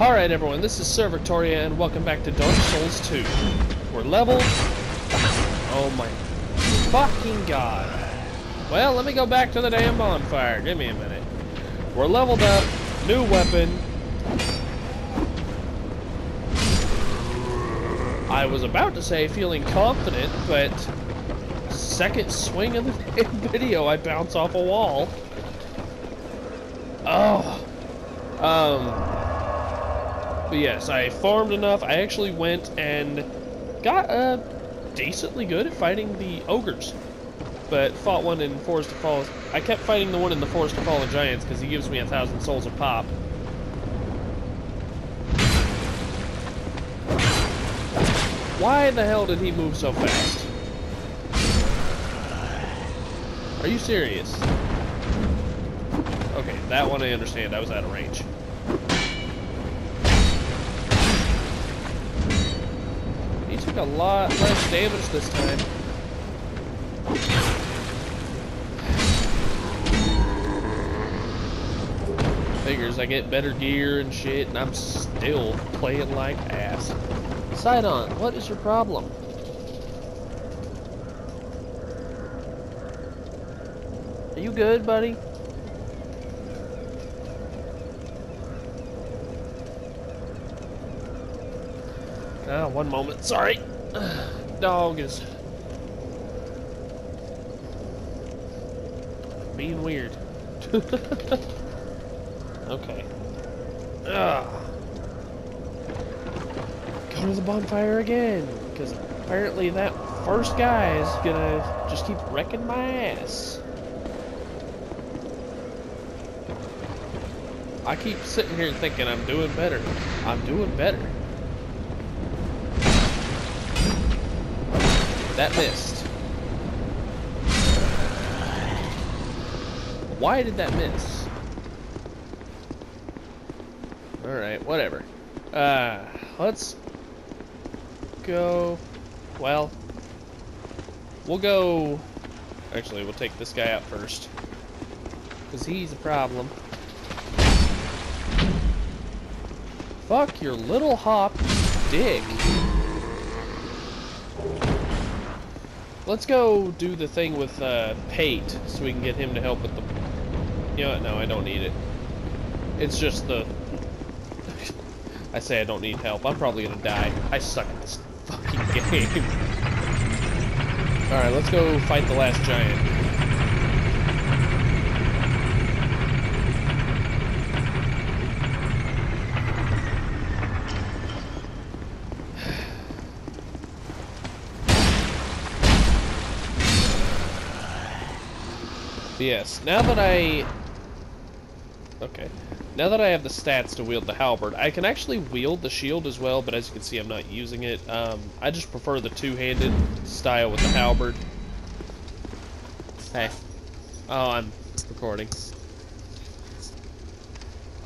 Alright everyone, this is Syr Victoria and welcome back to Dark Souls 2. We're level... Oh my fucking god. Well, let me go back to the damn bonfire. Give me a minute. We're leveled up, new weapon. I was about to say feeling confident, but second swing of the video, I bounce off a wall. Oh. Um. But yes, I farmed enough. I actually went and got uh, decently good at fighting the ogres. But fought one in Forest of Fallen. I kept fighting the one in the Forest of Fallen Giants because he gives me a thousand souls a pop. Why the hell did he move so fast? Are you serious? Okay, that one I understand. I was out of range. He took a lot less damage this time. Figures I get better gear and shit, and I'm still playing like ass. Sidon, what is your problem? Are you good, buddy? Ah, one moment, sorry. Dog is being weird. okay. Ugh. Go to the bonfire again, because apparently that first guy is gonna just keep wrecking my ass. I keep sitting here thinking I'm doing better. I'm doing better. That missed. Why did that miss? Alright, whatever. Uh, let's go... Well, we'll go... Actually, we'll take this guy out first. Because he's a problem. Fuck your little hop dick. Let's go do the thing with uh, Pate so we can get him to help with the... You know what? No, I don't need it. It's just the... I say I don't need help. I'm probably gonna die. I suck at this fucking game. Alright, let's go fight the last giant. Yes, now that I... Okay. Now that I have the stats to wield the halberd, I can actually wield the shield as well, but as you can see, I'm not using it. Um, I just prefer the two-handed style with the halberd. Hey. Oh, I'm recording.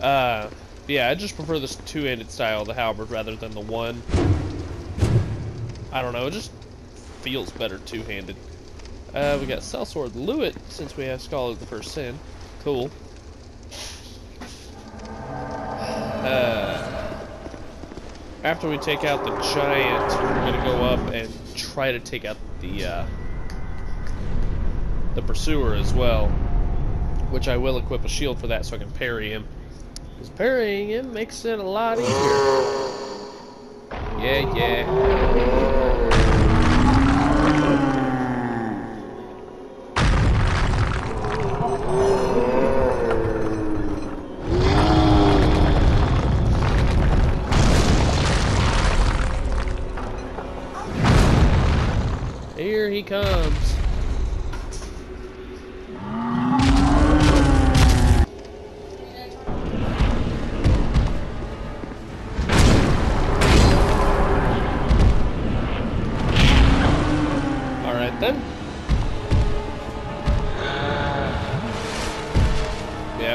Uh, yeah, I just prefer this two-handed style of the halberd rather than the one. I don't know, it just feels better two-handed. Uh, we got Sellsword Luet, since we have Scholar of the First Sin. Cool. Uh, after we take out the giant, we're gonna go up and try to take out the, uh, the pursuer as well. Which I will equip a shield for that so I can parry him. Because parrying him makes it a lot easier. Yeah, yeah.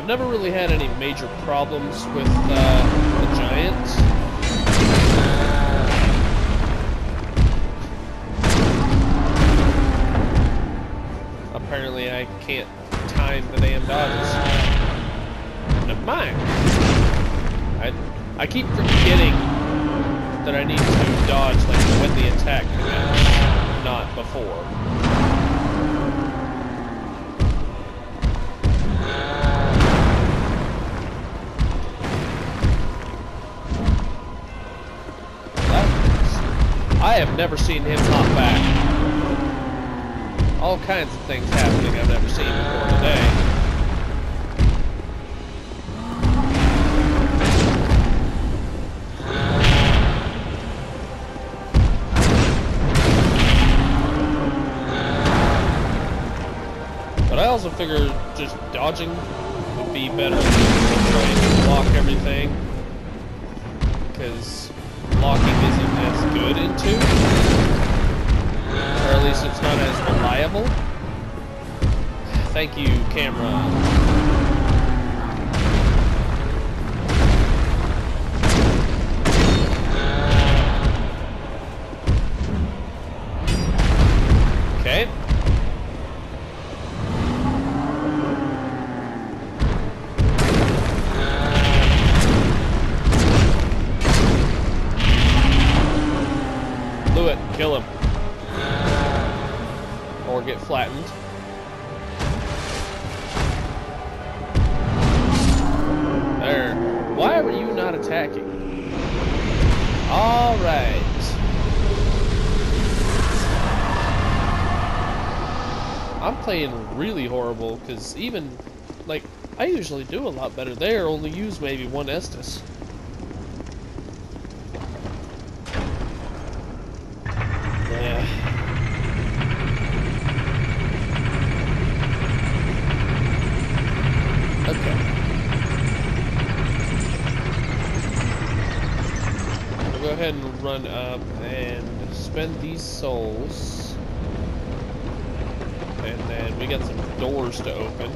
I've never really had any major problems with uh, the giants. Apparently I can't time the damn dodges. Never mind. I I keep forgetting that I need to dodge like when the attack not before. I have never seen him hop back. All kinds of things happening I've never seen before today. But I also figured just dodging would be better than trying to block everything. Because as good in 2. Or at least it's not as reliable. Thank you, camera. There. Why were you not attacking? Alright. I'm playing really horrible because even, like, I usually do a lot better there, only use maybe one Estus. Yeah. Okay. We'll go ahead and run up and spend these souls. And then we got some doors to open.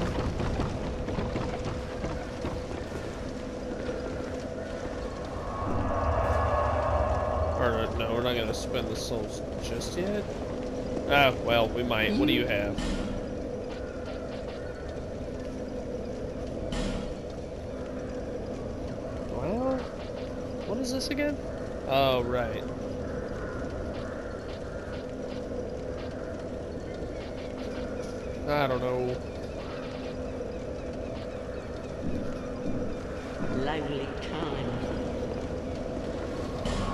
Or no, we're not gonna spend the souls just yet. Ah, well, we might. What do you have? Well, what is this again? Oh, right. I don't know. Lonely time.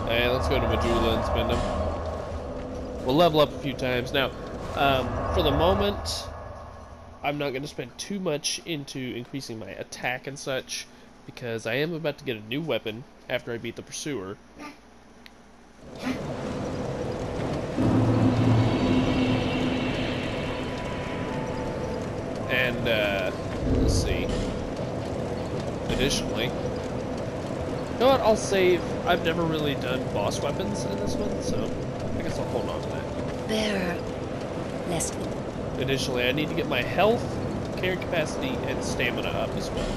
Hey, let's go to Majula and spend them. We'll level up a few times. Now, um, for the moment, I'm not going to spend too much into increasing my attack and such, because I am about to get a new weapon after I beat the Pursuer. And, uh, let's see. Additionally, you know what? I'll save. I've never really done boss weapons in this one, so I guess I'll hold on to that. Bearer. Less Additionally, I need to get my health, carry capacity, and stamina up as well.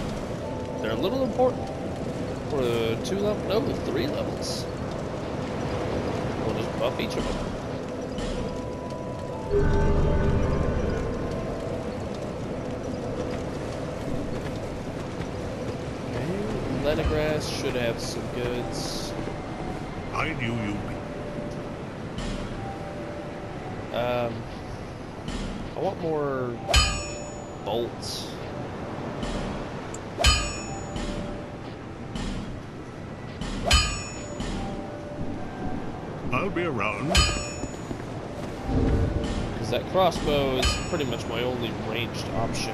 They're a little important for the two level, no, three levels. Buff each of them. Okay, Lenigrast should have some goods. I knew you'd be. Um, I want more bolts. I'll be around. Because that crossbow is pretty much my only ranged option.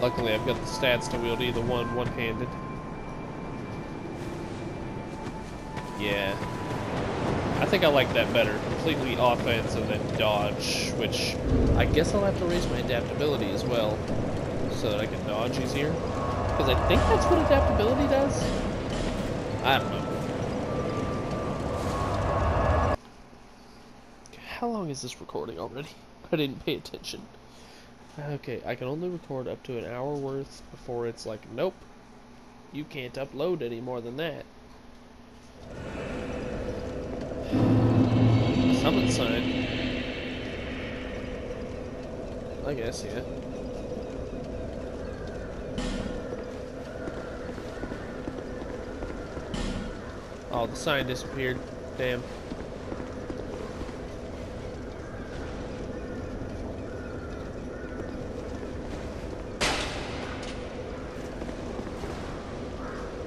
Luckily, I've got the stats to wield either one one-handed. Yeah. I think I like that better. Completely offense and then dodge, which I guess I'll have to raise my adaptability as well, so that I can dodge easier. Because I think that's what adaptability does. I don't know. How long is this recording already? I didn't pay attention. Okay, I can only record up to an hour worth before it's like, nope. You can't upload any more than that. I guess, yeah. Oh, the sign disappeared. Damn.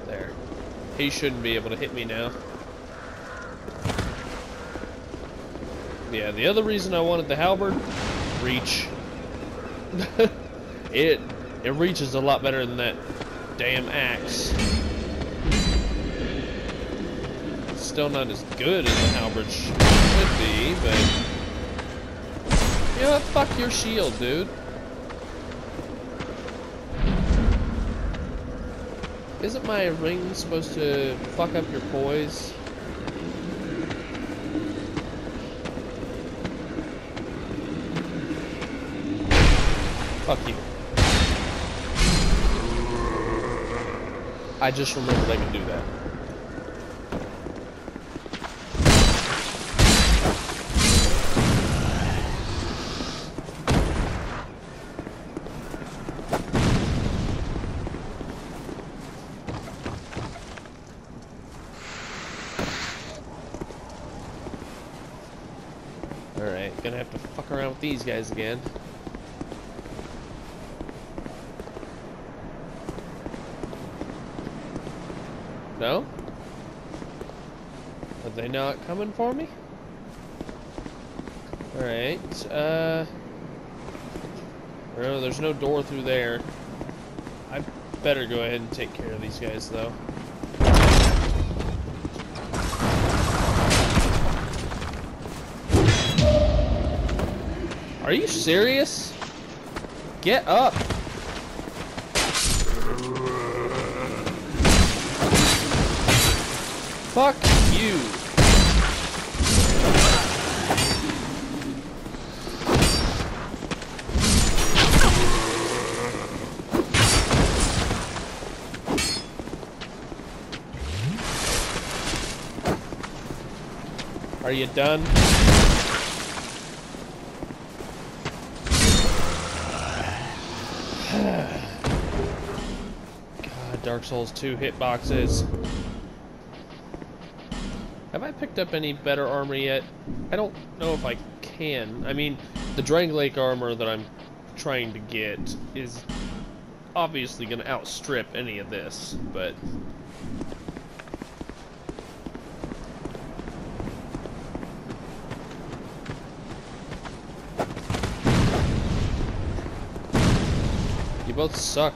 There. He shouldn't be able to hit me now. Yeah, the other reason I wanted the halberd, reach. it it reaches a lot better than that damn axe. Still not as good as the halberd should be, but you know? Fuck your shield, dude. Isn't my ring supposed to fuck up your poise? Fuck you. I just remembered I can do that. Alright, gonna have to fuck around with these guys again. No? Are they not coming for me? Alright, uh... There's no door through there. I better go ahead and take care of these guys, though. Are you serious? Get up! Fuck you! Are you done? God, Dark Souls 2 hitboxes. Picked up any better armor yet? I don't know if I can. I mean, the Dragon Lake armor that I'm trying to get is obviously going to outstrip any of this, but... You both suck.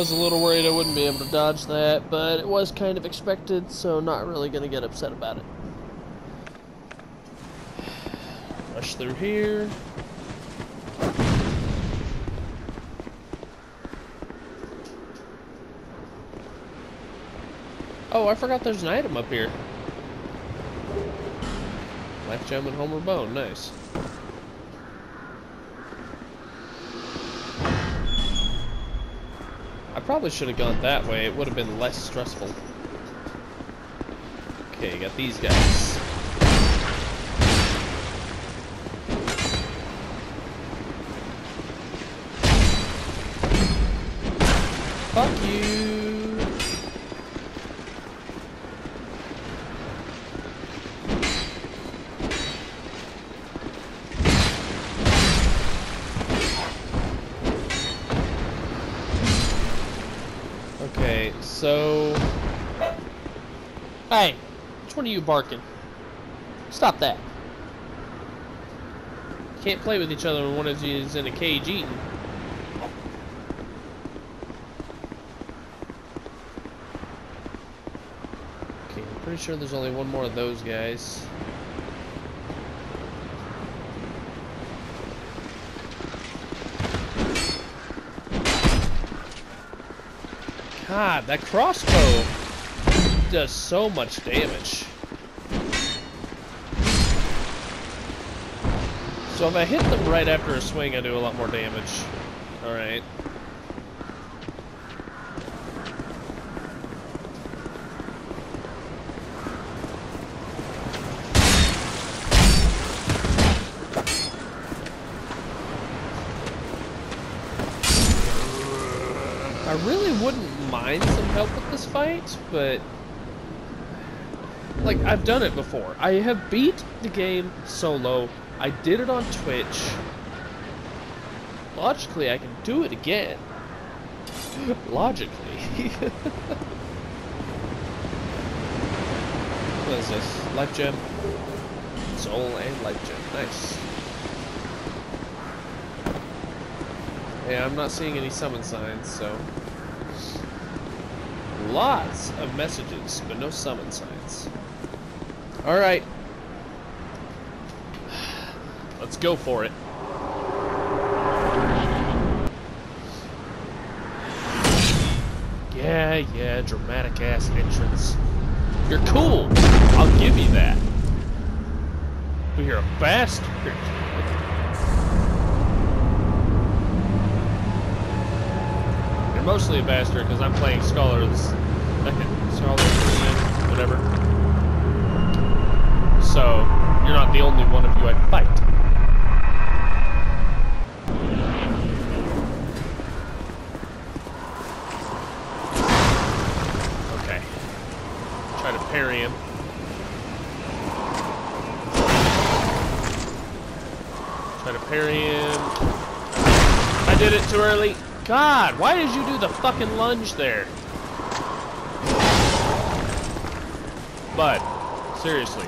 Was a little worried I wouldn't be able to dodge that, but it was kind of expected, so not really going to get upset about it. Rush through here. Oh, I forgot there's an item up here. Black gem and Homeward bone, nice. Probably should have gone that way. It would have been less stressful. Okay, got these guys. Fuck you. are you barking? Stop that. Can't play with each other when one of you is in a cage eating. Okay, I'm pretty sure there's only one more of those guys. God, that crossbow does so much damage. So if I hit them right after a swing, I do a lot more damage. Alright. I really wouldn't mind some help with this fight, but like I've done it before. I have beat the game solo. I did it on Twitch. Logically, I can do it again. Logically. what is this? Life gem? Soul and life gem. Nice. Yeah, I'm not seeing any summon signs, so. Lots of messages, but no summon signs. Alright. Let's go for it. Yeah, yeah, dramatic ass entrance. You're cool. I'll give you that. But you're a bastard. You're mostly a bastard because I'm playing Scholars. Scholars, whatever. So, you're not the only one of you I fight. Parry him. Try to parry him. I did it too early. God, why did you do the fucking lunge there? Bud, seriously.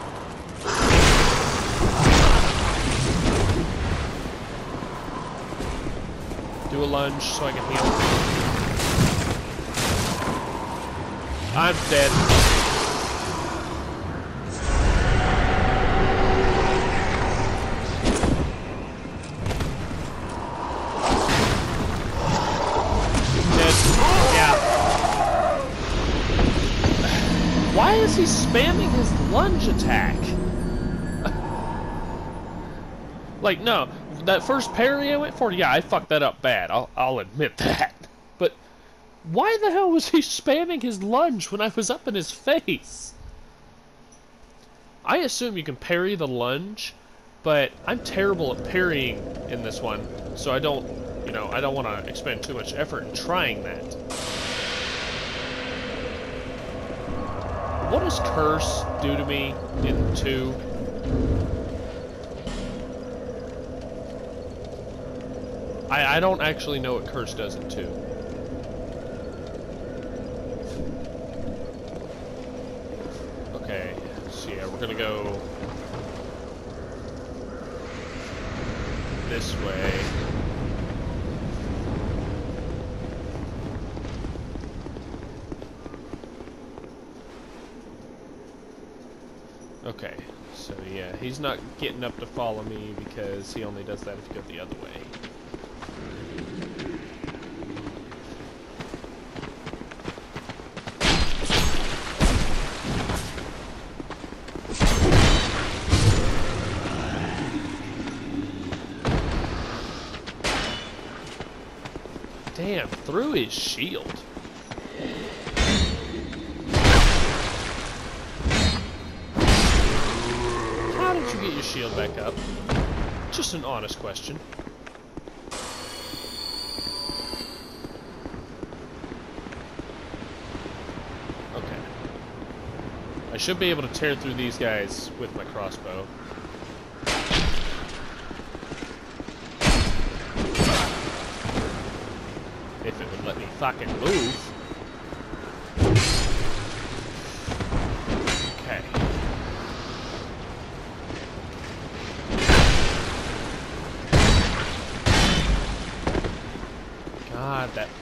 Do a lunge so I can heal. I'm dead. Dead. Spamming his lunge attack? like, no, that first parry I went for, yeah, I fucked that up bad. I'll, I'll admit that. But why the hell was he spamming his lunge when I was up in his face? I assume you can parry the lunge, but I'm terrible at parrying in this one, so I don't, you know, I don't want to expend too much effort in trying that. What does Curse do to me in 2? I, I don't actually know what Curse does in 2. Okay, so yeah, we're gonna go this way. Okay, so yeah, he's not getting up to follow me because he only does that if you go the other way. Damn, through his shield. Back up? Just an honest question. Okay. I should be able to tear through these guys with my crossbow. If it would let me fucking move.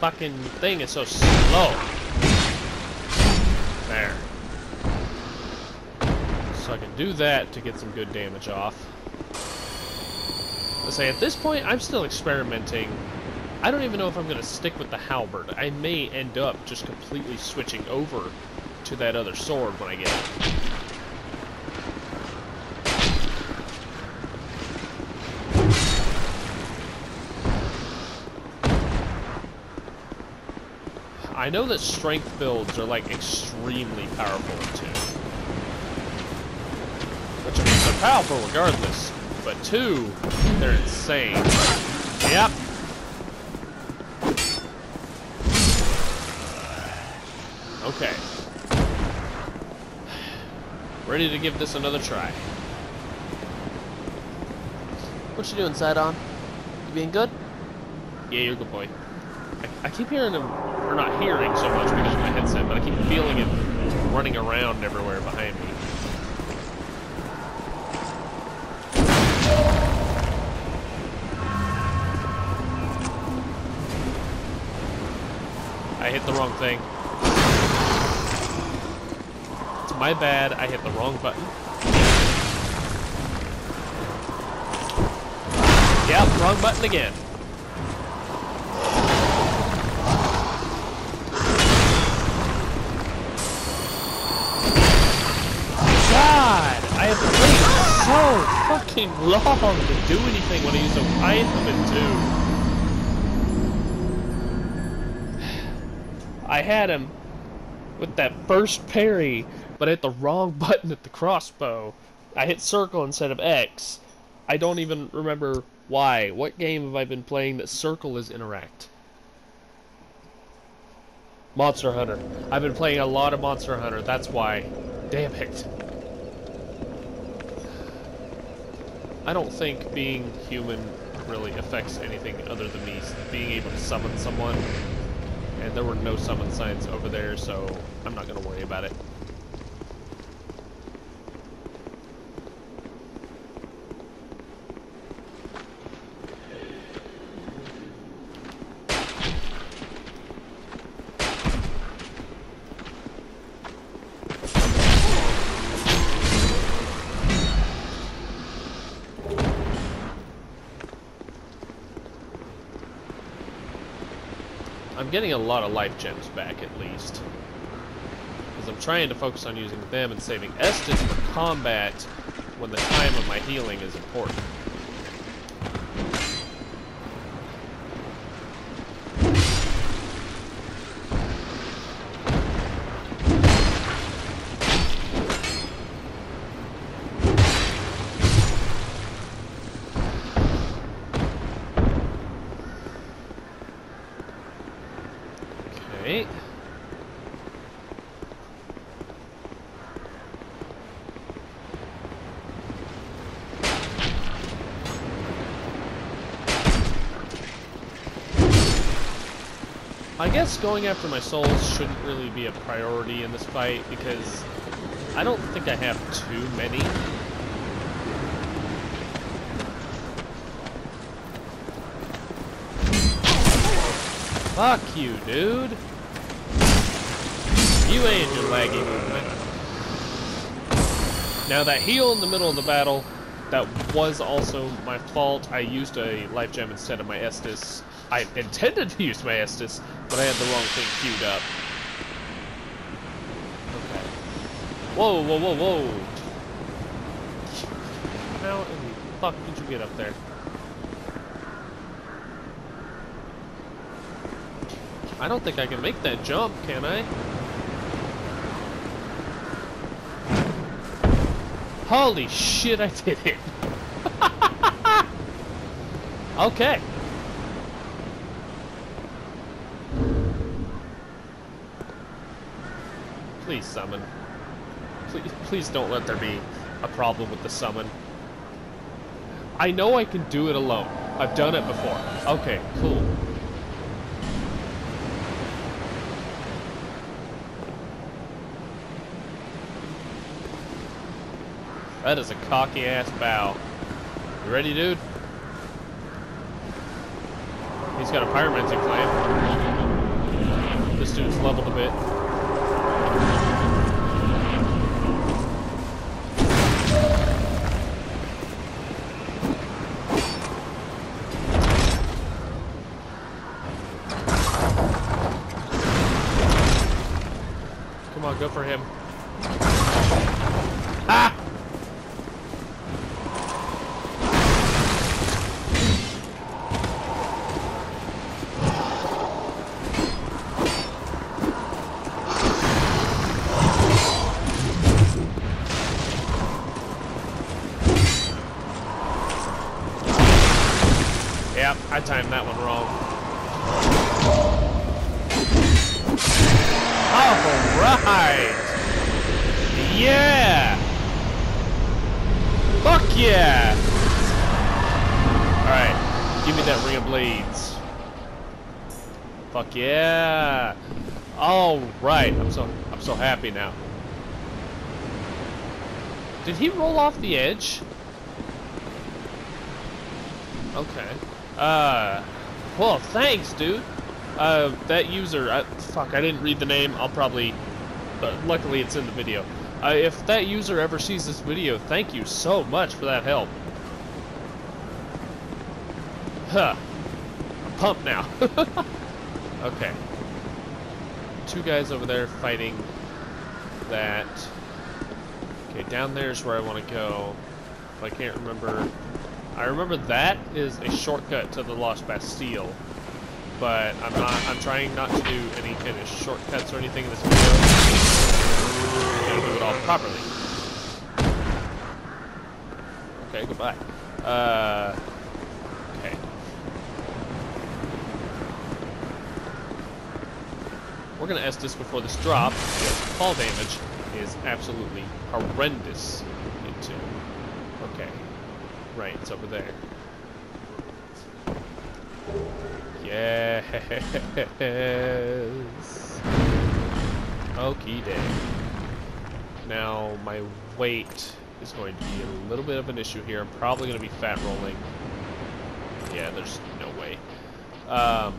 Fucking thing is so slow. There. So I can do that to get some good damage off. I say, at this point, I'm still experimenting I don't even know if I'm gonna stick with the halberd. I may end up just completely switching over to that other sword when I get it. I know that strength builds are like extremely powerful in two. Which I mean, they're powerful regardless. But two, they're insane. Yep. Okay. Ready to give this another try. What you doing, Sidon? You being good? Yeah, you're a good boy. I, I keep hearing him, or not hearing so much because of my headset, but I keep feeling it running around everywhere behind me. I hit the wrong thing. It's my bad, I hit the wrong button. Yep, wrong button again. Have waited so fucking long to do anything when I use a Python too. I had him with that first parry, but I hit the wrong button at the crossbow. I hit circle instead of X. I don't even remember why. What game have I been playing that circle is interact? Monster Hunter. I've been playing a lot of Monster Hunter, that's why. Damn it. I don't think being human really affects anything other than me being able to summon someone. And there were no summon signs over there, so I'm not going to worry about it. I'm getting a lot of life gems back, at least. Because I'm trying to focus on using them and saving Estus for combat when the time of my healing is important. Okay. I guess going after my souls shouldn't really be a priority in this fight because I don't think I have too many. Fuck you, dude. You ain't your laggy. Now that heal in the middle of the battle, that was also my fault. I used a life gem instead of my Estus. I intended to use my Estus, but I had the wrong thing queued up. Okay. Whoa, whoa, whoa, whoa. How in the fuck did you get up there? I don't think I can make that jump, can I? Holy shit, I did it! okay. Please summon. Please, please don't let there be a problem with the summon. I know I can do it alone. I've done it before. Okay, cool. That is a cocky ass bow. You ready, dude? He's got a pyromancy clamp. This dude's leveled a bit. Come on, go for him. Fuck yeah! Alright, give me that ring of blades. Fuck yeah! Alright, I'm so I'm so happy now. Did he roll off the edge? Okay. Uh, well, thanks, dude. Uh, that user, I, fuck, I didn't read the name. I'll probably, but luckily it's in the video. Uh, if that user ever sees this video, thank you so much for that help. Huh. I'm pumped now. okay. Two guys over there fighting that. Okay, down there's where I want to go. I can't remember I remember that is a shortcut to the Lost Bastille, but I'm not. I'm trying not to do any kind of shortcuts or anything in this video. Do it properly. Okay, goodbye. Uh, okay. We're gonna S this before this drop because fall damage is absolutely horrendous into. Okay. Right, it's over there. Yes. Okie day. Now, my weight is going to be a little bit of an issue here. I'm probably going to be fat rolling. Yeah, there's no way. Um,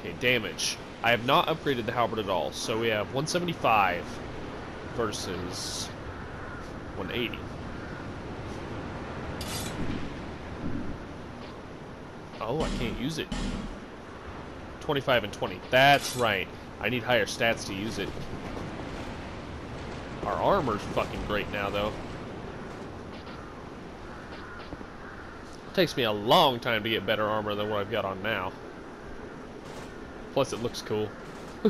okay, damage. I have not upgraded the halberd at all, so we have 175 versus 180. Oh, I can't use it. 25 and 20. That's right. I need higher stats to use it. Our armor's fucking great now, though. It takes me a long time to get better armor than what I've got on now. Plus, it looks cool.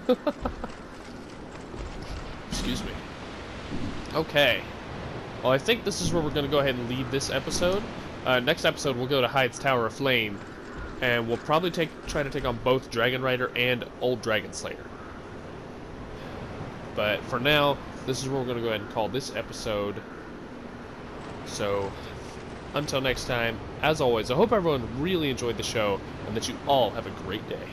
Excuse me. Okay. Well, I think this is where we're going to go ahead and leave this episode. Uh, next episode, we'll go to Heide's Tower of Flame, and we'll probably take try to take on both Dragon Rider and Old Dragon Slayer. But for now, this is where we're going to go ahead and call this episode. So, until next time, as always, I hope everyone really enjoyed the show, and that you all have a great day.